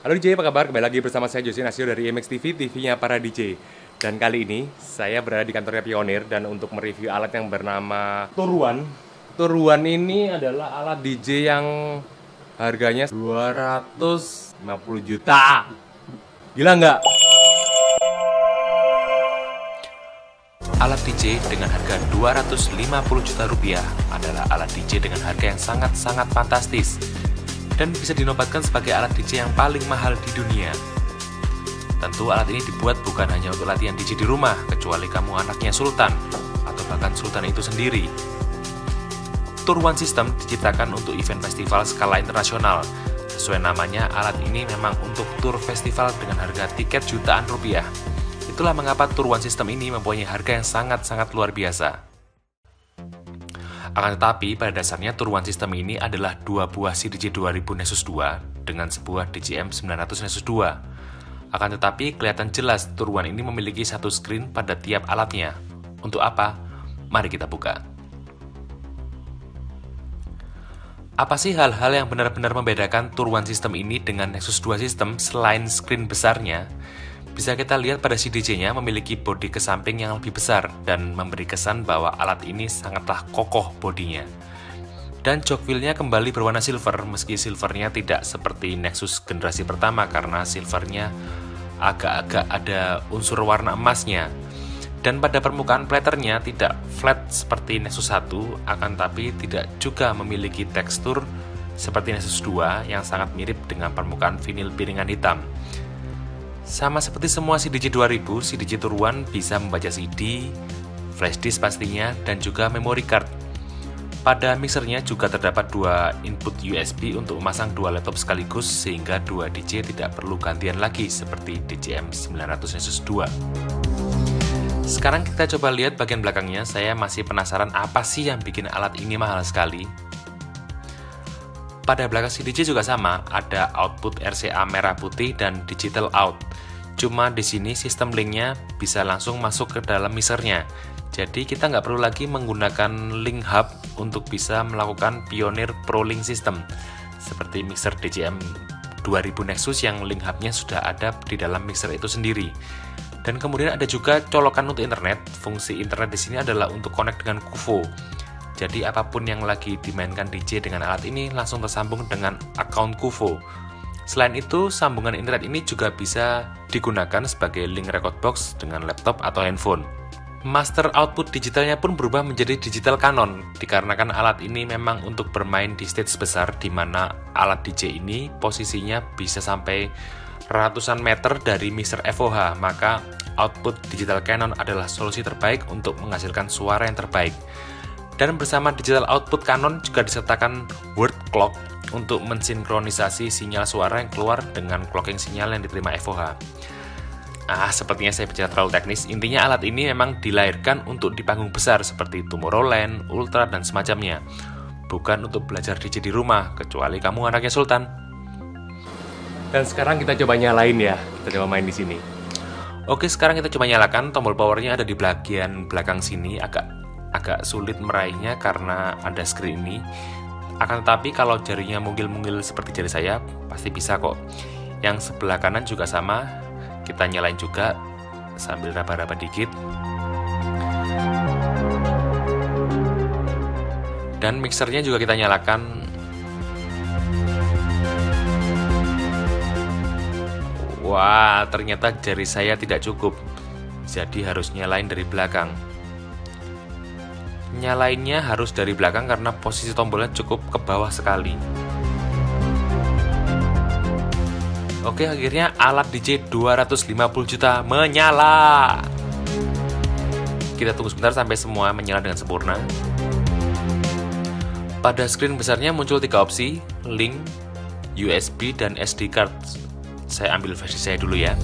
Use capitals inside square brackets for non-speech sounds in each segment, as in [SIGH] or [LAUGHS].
Halo DJ, apa kabar? Kembali lagi bersama saya Josie Nasio dari MX TV, TV-nya para DJ. Dan kali ini saya berada di kantornya Pionir dan untuk mereview alat yang bernama Turuan. Turuan ini adalah alat DJ yang harganya 250 juta. Gila nggak? Alat DJ dengan harga 250 juta rupiah adalah alat DJ dengan harga yang sangat-sangat fantastis dan bisa dinobatkan sebagai alat DJ yang paling mahal di dunia. Tentu alat ini dibuat bukan hanya untuk latihan DJ di rumah, kecuali kamu anaknya sultan, atau bahkan sultan itu sendiri. Tour One System diciptakan untuk event festival skala internasional. Sesuai namanya, alat ini memang untuk tour festival dengan harga tiket jutaan rupiah. Itulah mengapa Tour One System ini mempunyai harga yang sangat-sangat luar biasa. Akan tetapi, pada dasarnya Tour One System ini adalah dua buah CDJ 2000 Nexus 2 dengan sebuah DJM 900 Nexus 2. Akan tetapi, kelihatan jelas One ini memiliki satu screen pada tiap alatnya. Untuk apa? Mari kita buka. Apa sih hal-hal yang benar-benar membedakan Tour One System ini dengan Nexus 2 System selain screen besarnya? Bisa kita lihat pada CDJ-nya memiliki bodi ke samping yang lebih besar dan memberi kesan bahwa alat ini sangatlah kokoh bodinya. Dan jok wheel-nya kembali berwarna silver meski silvernya tidak seperti Nexus generasi pertama karena silvernya agak-agak ada unsur warna emasnya. Dan pada permukaan platternya tidak flat seperti Nexus 1, akan tapi tidak juga memiliki tekstur seperti Nexus 2 yang sangat mirip dengan permukaan vinil piringan hitam. Sama seperti semua CDJ 2000, CDJ Turuan bisa membaca CD, flash disk pastinya, dan juga memory card. Pada mixernya juga terdapat dua input USB untuk memasang dua laptop sekaligus sehingga dua DJ tidak perlu gantian lagi seperti DJM 900 Nexus 2. Sekarang kita coba lihat bagian belakangnya, saya masih penasaran apa sih yang bikin alat ini mahal sekali. Pada belakang CDJ juga sama, ada output RCA merah putih dan digital out. Cuma di sini sistem linknya bisa langsung masuk ke dalam mixernya. Jadi kita nggak perlu lagi menggunakan link hub untuk bisa melakukan Pioneer Pro Link System seperti mixer DJM 2000 Nexus yang link hubnya sudah ada di dalam mixer itu sendiri. Dan kemudian ada juga colokan untuk internet. Fungsi internet di sini adalah untuk connect dengan Kuvo. Jadi apa pun yang lagi dimainkan DJ dengan alat ini langsung tersambung dengan account Kuvo. Selain itu, sambungan internet ini juga bisa digunakan sebagai link record box dengan laptop atau handphone. Master output digitalnya pun berubah menjadi digital canon, dikarenakan alat ini memang untuk bermain di stage besar di mana alat DJ ini posisinya bisa sampai ratusan meter dari mixer FOH, maka output digital canon adalah solusi terbaik untuk menghasilkan suara yang terbaik. Dan bersama digital output Canon juga disertakan word clock untuk mensinkronisasi sinyal suara yang keluar dengan clocking sinyal yang diterima FOH. Ah, sepertinya saya bicara terlalu teknis. Intinya alat ini memang dilahirkan untuk di panggung besar seperti Tomorrowland, Ultra, dan semacamnya. Bukan untuk belajar DJ di rumah, kecuali kamu anaknya Sultan. Dan sekarang kita coba nyalain ya. Kita coba main di sini. Oke, sekarang kita coba nyalakan. Tombol powernya ada di bagian belakang sini, agak agak sulit meraihnya karena ada screen ini. Akan tetapi kalau jarinya mungil-mungil seperti jari saya, pasti bisa kok. Yang sebelah kanan juga sama, kita nyalain juga sambil raba-raba dikit. Dan mixernya juga kita nyalakan Wah, ternyata jari saya tidak cukup. Jadi harus nyalain dari belakang. Nyalainnya harus dari belakang karena posisi tombolnya cukup ke bawah sekali. Oke, akhirnya alat DJ 250 juta menyala. Kita tunggu sebentar sampai semua menyala dengan sempurna. Pada screen besarnya muncul tiga opsi, link, USB, dan SD card. Saya ambil versi saya dulu ya.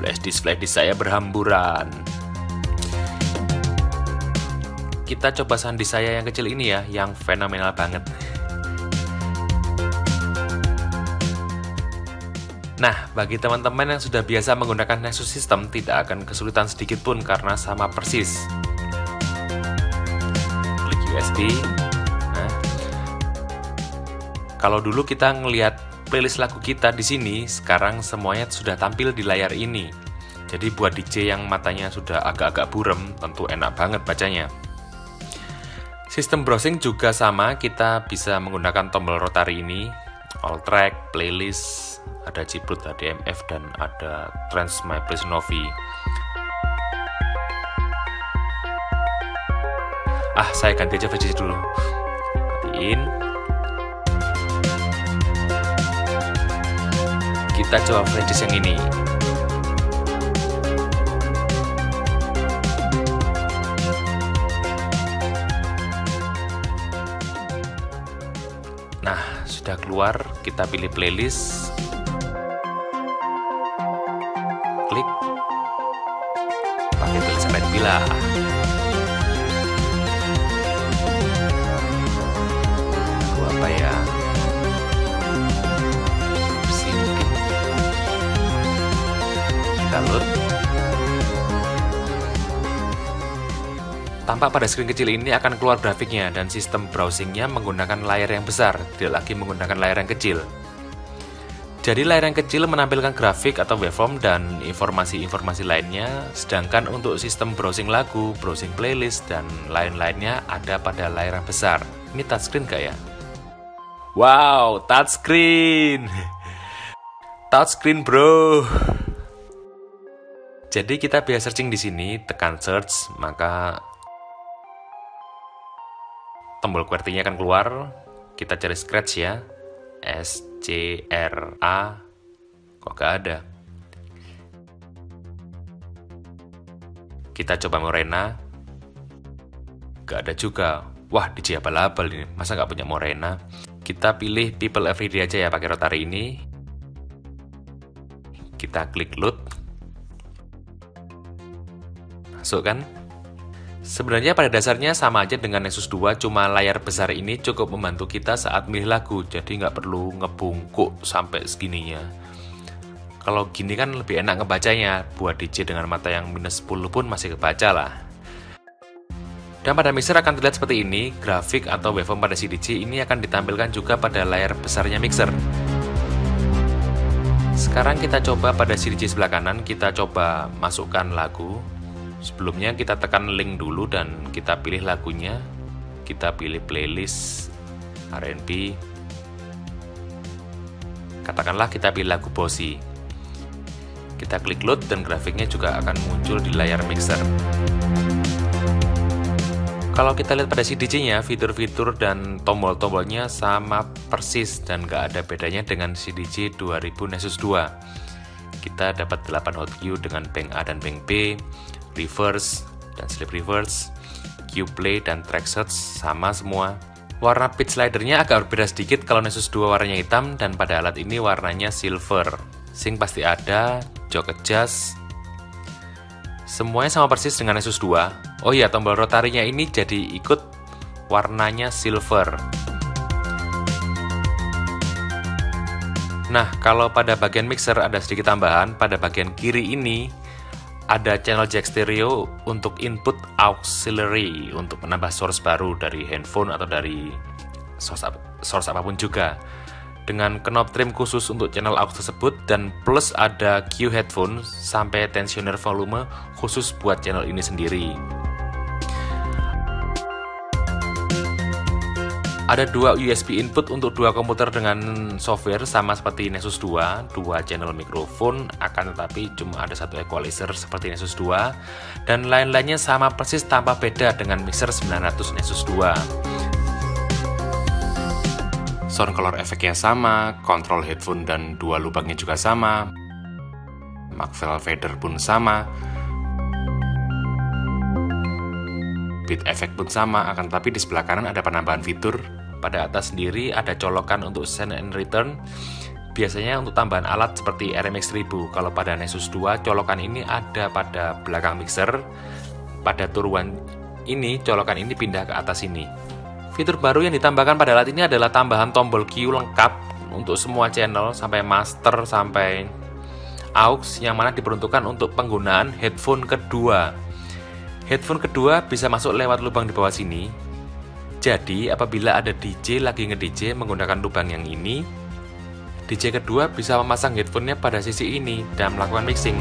Flash disk flash disk saya berhamburan kita coba sandi saya yang kecil ini ya, yang fenomenal banget. Nah, bagi teman-teman yang sudah biasa menggunakan Nexus System, tidak akan kesulitan sedikit pun karena sama persis. Klik USB. Nah, kalau dulu kita ngelihat playlist lagu kita di sini sekarang semuanya sudah tampil di layar ini. Jadi buat DJ yang matanya sudah agak-agak burem, tentu enak banget bacanya. Sistem browsing juga sama, kita bisa menggunakan tombol rotari ini, all track, playlist, ada Cibrut, HDMF, dan ada Trans My Place Novi. Ah, saya ganti aja versi dulu. Matiin. Kita coba flash yang ini. Sudah keluar, kita pilih playlist. Klik. Pakai tulisan bila. Lagu apa ya? Mungkin. Kita load. Tampak pada screen kecil ini akan keluar grafiknya dan sistem browsingnya menggunakan layar yang besar, tidak lagi menggunakan layar yang kecil. Jadi layar yang kecil menampilkan grafik atau waveform dan informasi-informasi lainnya, sedangkan untuk sistem browsing lagu, browsing playlist, dan lain-lainnya ada pada layar yang besar. Ini touchscreen gak ya? Wow, touchscreen! [LAUGHS] Touchscreen bro! Jadi kita biasa searching di sini, tekan search, maka tombol QWERTY-nya akan keluar. Kita cari Scratch ya. S C R A kok gak ada. Kita coba Morena. Gak ada juga. Wah, DJ abal-abal ini. Masa gak punya Morena? Kita pilih People Everyday aja ya pakai rotary ini. Kita klik load. Masuk kan? Sebenarnya pada dasarnya sama aja dengan Nexus 2, cuma layar besar ini cukup membantu kita saat milih lagu, jadi nggak perlu ngebungkuk sampai segininya. Kalau gini kan lebih enak ngebacanya, buat DJ dengan mata yang minus 10 pun masih kebaca lah. Dan pada mixer akan terlihat seperti ini, grafik atau waveform pada CDJ ini akan ditampilkan juga pada layar besarnya mixer. Sekarang kita coba pada CDJ sebelah kanan, kita coba masukkan lagu, Sebelumnya kita tekan link dulu dan kita pilih lagunya. Kita pilih playlist R&B. Katakanlah kita pilih lagu Bossy. Kita klik load dan grafiknya juga akan muncul di layar mixer. Kalau kita lihat pada CDJ-nya, fitur-fitur dan tombol-tombolnya sama persis dan gak ada bedanya dengan CDJ 2000 Nexus 2. Kita dapat 8 hot cue dengan bank A dan bank B, reverse dan slip reverse, Q play dan track search sama semua. Warna pitch slidernya agak berbeda sedikit kalau Nexus 2 warnanya hitam dan pada alat ini warnanya silver. Sync pasti ada, jog adjust, semuanya sama persis dengan Nexus 2. Oh iya, tombol rotarinya ini jadi ikut warnanya silver. Nah, kalau pada bagian mixer ada sedikit tambahan, pada bagian kiri ini ada channel jack stereo untuk input auxiliary untuk menambah source baru dari handphone atau dari source, ap source apa pun juga dengan knob trim khusus untuk channel aux tersebut dan plus ada Q headphone sampai tensioner volume khusus buat channel ini sendiri. Ada dua USB input untuk dua komputer dengan software sama seperti Nexus 2, dua channel mikrofon, akan tetapi cuma ada satu equalizer seperti Nexus 2, dan lain-lainnya sama persis tanpa beda dengan mixer 900 Nexus 2. Sound color efeknya sama, kontrol headphone dan dua lubangnya juga sama, Maxwell fader pun sama, beat effect pun sama, akan tetapi di sebelah kanan ada penambahan fitur pada atas sendiri ada colokan untuk send and return. Biasanya untuk tambahan alat seperti RMX 1000. Kalau pada Nexus 2, colokan ini ada pada belakang mixer. Pada turuan ini, colokan ini pindah ke atas ini. Fitur baru yang ditambahkan pada alat ini adalah tambahan tombol Q lengkap untuk semua channel sampai master sampai aux yang mana diperuntukkan untuk penggunaan headphone kedua. Headphone kedua bisa masuk lewat lubang di bawah sini jadi, apabila ada DJ lagi nge-DJ menggunakan lubang yang ini, DJ kedua bisa memasang headphone-nya pada sisi ini dan melakukan mixing.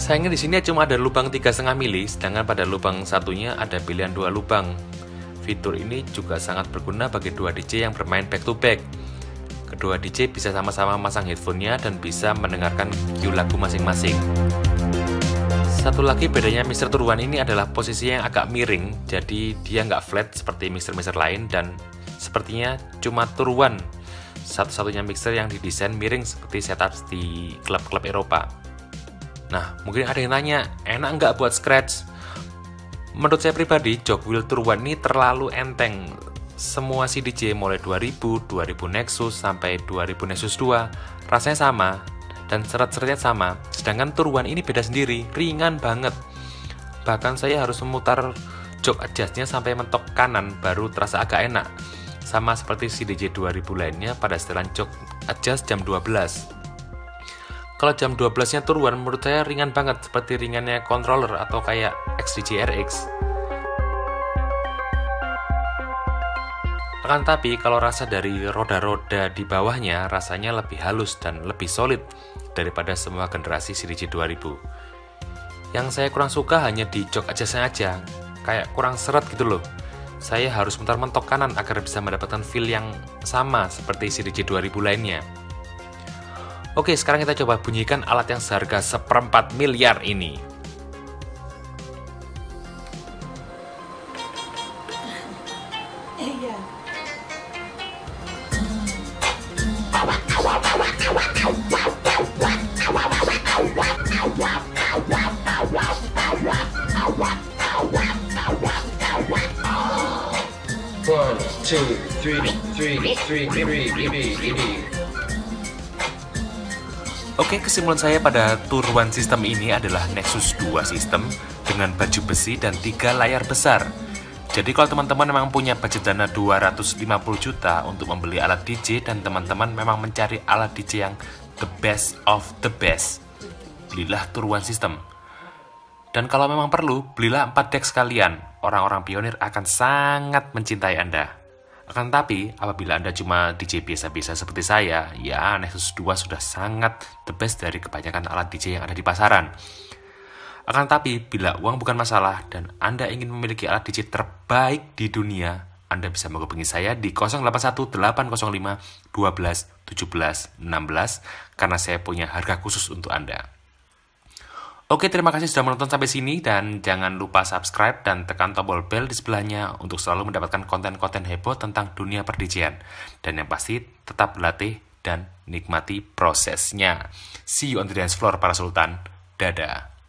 Sayangnya di sini cuma ada lubang 3,5 mili, sedangkan pada lubang satunya ada pilihan dua lubang. Fitur ini juga sangat berguna bagi dua DJ yang bermain back to back. Kedua DJ bisa sama-sama memasang headphone-nya dan bisa mendengarkan cue lagu masing-masing. Satu lagi bedanya mixer turuan ini adalah posisinya yang agak miring, jadi dia nggak flat seperti mixer-mixer lain dan sepertinya cuma turuan satu-satunya mixer yang didesain miring seperti setup di klub-klub Eropa. Nah, mungkin ada yang nanya, enak nggak buat scratch? Menurut saya pribadi, jog wheel turuan ini terlalu enteng. Semua CDJ mulai 2000, 2000 Nexus, sampai 2000 Nexus 2, rasanya sama, dan seret-seretnya sama. Sedangkan turuan ini beda sendiri, ringan banget. Bahkan saya harus memutar jok adjustnya sampai mentok kanan baru terasa agak enak. Sama seperti CDJ 2000 lainnya pada setelan jok adjust jam 12. Kalau jam 12-nya turuan menurut saya ringan banget seperti ringannya controller atau kayak XDJ RX. Akan tapi kalau rasa dari roda-roda di bawahnya rasanya lebih halus dan lebih solid daripada semua generasi CDJ 2000. Yang saya kurang suka hanya di jok aja saja, kayak kurang seret gitu loh. Saya harus mutar mentok kanan agar bisa mendapatkan feel yang sama seperti CDJ 2000 lainnya. Oke, sekarang kita coba bunyikan alat yang seharga seperempat miliar ini. Two, three, three, three, three. Oke, kesimpulan saya pada turuan sistem ini adalah Nexus 2 sistem dengan baju besi dan tiga layar besar. Jadi kalau teman-teman memang punya budget dana 250 juta untuk membeli alat DJ dan teman-teman memang mencari alat DJ yang the best of the best, belilah turuan sistem. Dan kalau memang perlu, belilah 4 deck sekalian. Orang-orang pionir akan sangat mencintai Anda. Akan tapi, apabila Anda cuma DJ biasa-biasa seperti saya, ya Nexus 2 sudah sangat the best dari kebanyakan alat DJ yang ada di pasaran. Akan tapi, bila uang bukan masalah dan Anda ingin memiliki alat DJ terbaik di dunia, Anda bisa menghubungi saya di 081805 12 17 16 karena saya punya harga khusus untuk Anda. Oke, terima kasih sudah menonton sampai sini dan jangan lupa subscribe dan tekan tombol bell di sebelahnya untuk selalu mendapatkan konten-konten heboh tentang dunia perdijian. Dan yang pasti, tetap berlatih dan nikmati prosesnya. See you on the dance floor para sultan. Dadah.